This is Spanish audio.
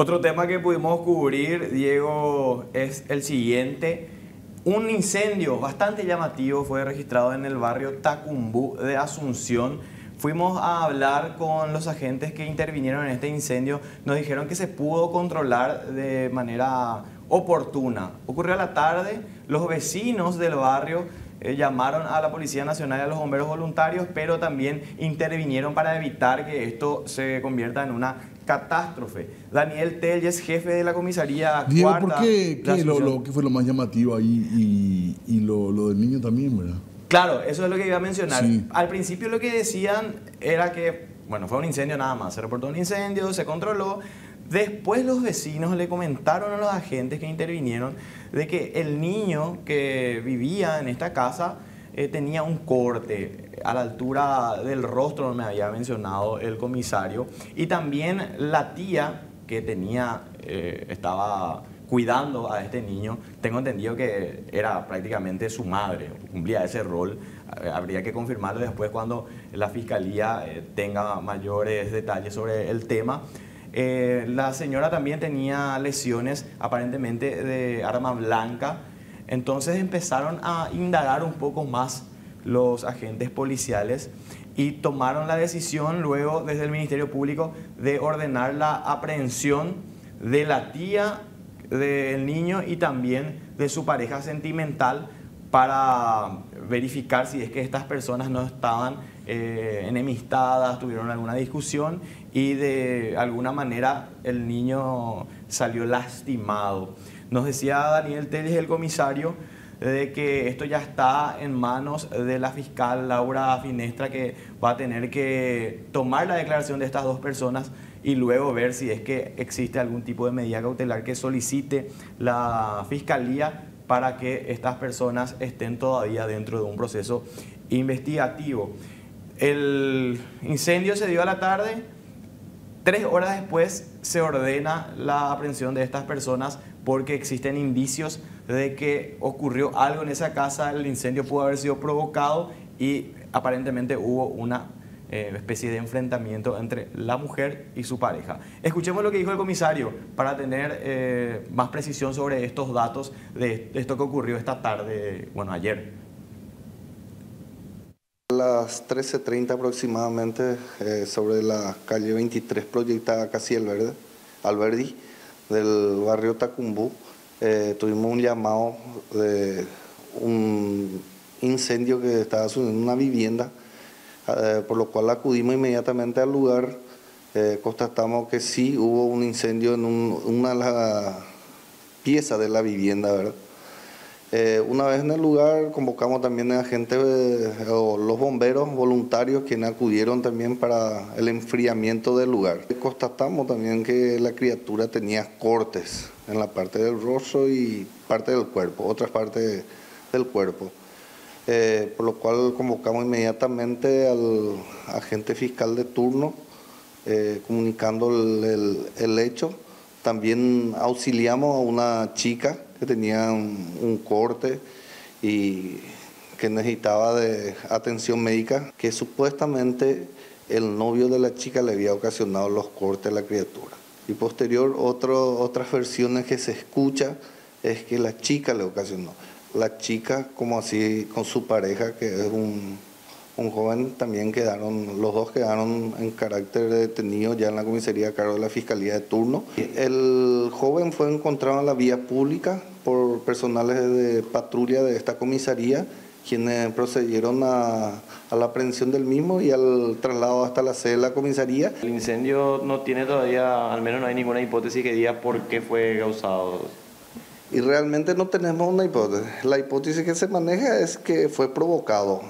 Otro tema que pudimos cubrir, Diego, es el siguiente. Un incendio bastante llamativo fue registrado en el barrio Tacumbú de Asunción. Fuimos a hablar con los agentes que intervinieron en este incendio. Nos dijeron que se pudo controlar de manera oportuna. Ocurrió a la tarde, los vecinos del barrio eh, llamaron a la Policía Nacional y a los bomberos voluntarios, pero también intervinieron para evitar que esto se convierta en una catástrofe. Daniel Telles, jefe de la comisaría Diego, cuarta ¿por qué, qué lo, Asunción. lo- qué fue lo más llamativo ahí y, y lo, lo del niño también, verdad? Claro, eso es lo que iba a mencionar. Sí. Al principio lo que decían era que, bueno, fue un incendio nada más, se reportó un incendio, se controló. Después los vecinos le comentaron a los agentes que intervinieron de que el niño que vivía en esta casa eh, tenía un corte a la altura del rostro, me había mencionado el comisario, y también la tía que tenía, eh, estaba cuidando a este niño, tengo entendido que era prácticamente su madre, cumplía ese rol. Eh, Habría que confirmarlo después cuando la fiscalía tenga mayores detalles sobre el tema. La señora también tenía lesiones aparentemente de arma blanca, entonces empezaron a indagar un poco más los agentes policiales y tomaron la decisión luego desde el Ministerio Público de ordenar la aprehensión de la tía del niño y también de su pareja sentimental para verificar si es que estas personas no estaban eh, enemistadas, tuvieron alguna discusión y de alguna manera el niño salió lastimado. Nos decía Daniel Telles, el comisario, de que esto ya está en manos de la fiscal Laura Finestra, que va a tener que tomar la declaración de estas dos personas y luego ver si es que existe algún tipo de medida cautelar que solicite la fiscalía para que estas personas estén todavía dentro de un proceso investigativo. El incendio se dio a la tarde, Tres horas después se ordena la aprehensión de estas personas porque existen indicios de que ocurrió algo en esa casa, el incendio pudo haber sido provocado y aparentemente hubo una eh, especie de enfrentamiento entre la mujer y su pareja. Escuchemos lo que dijo el comisario para tener eh, más precisión sobre estos datos de esto que ocurrió esta tarde, bueno, ayer. Las 13.30 aproximadamente, eh, sobre la calle 23 proyectada casi el verde, Alberdi, del barrio Tacumbú, eh, tuvimos un llamado de un incendio que estaba en una vivienda, eh, por lo cual acudimos inmediatamente al lugar, constatamos que sí hubo un incendio en un- una de las piezas de la vivienda, ¿verdad? Eh, una vez en el lugar convocamos también a gente eh, o los bomberos voluntarios quienes acudieron también para el enfriamiento del lugar. Constatamos también que la criatura tenía cortes en la parte del rostro y parte del cuerpo, otras partes del cuerpo. Eh, por lo cual convocamos inmediatamente al agente fiscal de turno eh, comunicando el, el- el hecho. También auxiliamos a una chica que tenía un, corte y que necesitaba de atención médica, que supuestamente el novio de la chica le había ocasionado los cortes a la criatura. Y posterior, otro, otras versiones que se escucha es que la chica le ocasionó. La chica, como así con su pareja, que es un, un joven, también quedaron, los dos quedaron en carácter de detenido ya en la comisaría a cargo de la fiscalía de turno. El joven fue encontrado en la vía pública por personales de patrulla de esta comisaría, quienes procedieron a, a la aprehensión del mismo y al traslado hasta la sede de la comisaría. El incendio no tiene todavía, al menos no hay ninguna hipótesis que diga por qué fue causado. Y realmente no tenemos una hipótesis. La hipótesis que se maneja es que fue provocado.